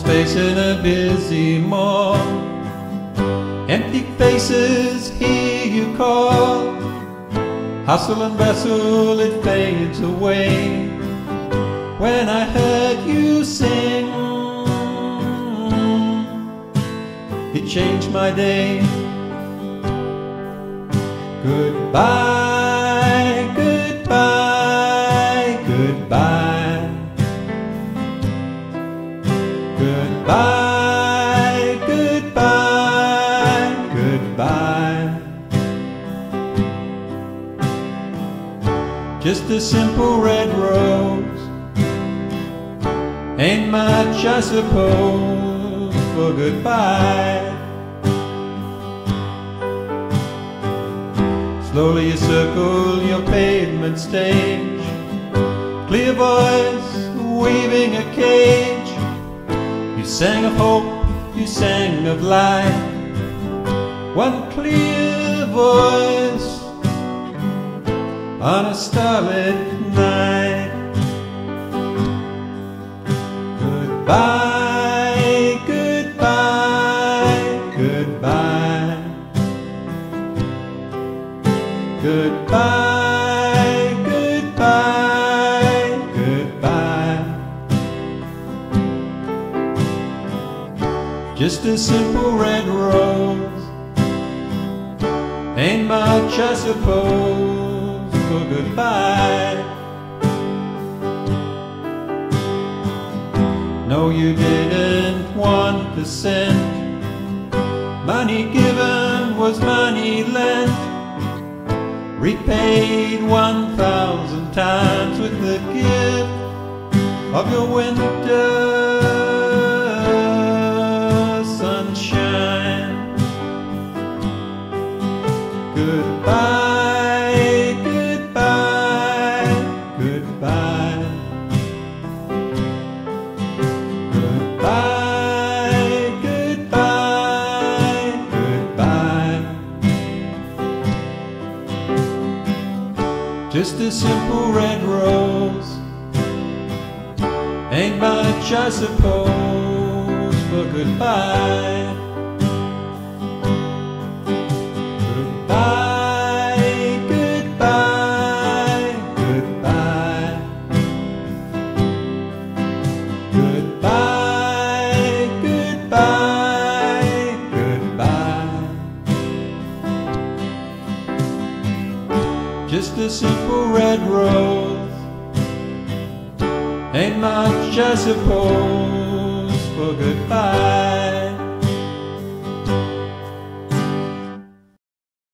facing a busy mall. Empty faces hear you call. Hustle and bustle, it fades away. When I heard you sing, it changed my day. Goodbye, Goodbye, goodbye, goodbye. Just a simple red rose. Ain't much, I suppose, for goodbye. Slowly you circle your pavement stage. Clear voice, weaving a cage. You sang of hope, you sang of light. One clear voice on a starlit night. Goodbye, goodbye, goodbye. Goodbye, Just a simple red rose. Ain't much, I suppose, for goodbye. No, you didn't want the cent. Money given was money lent. Repaid one thousand times with the gift of your winter Just a simple red rose. Ain't much, I suppose, for goodbye. Goodbye, Just a simple red rose. Ain't much, I suppose, for goodbye.